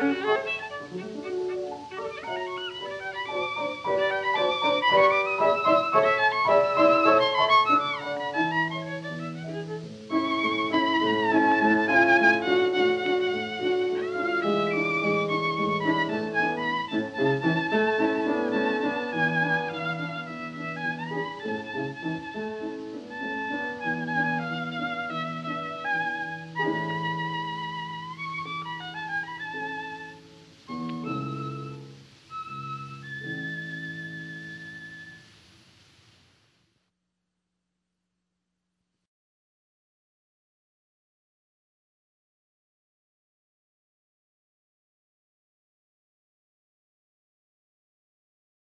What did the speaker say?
Música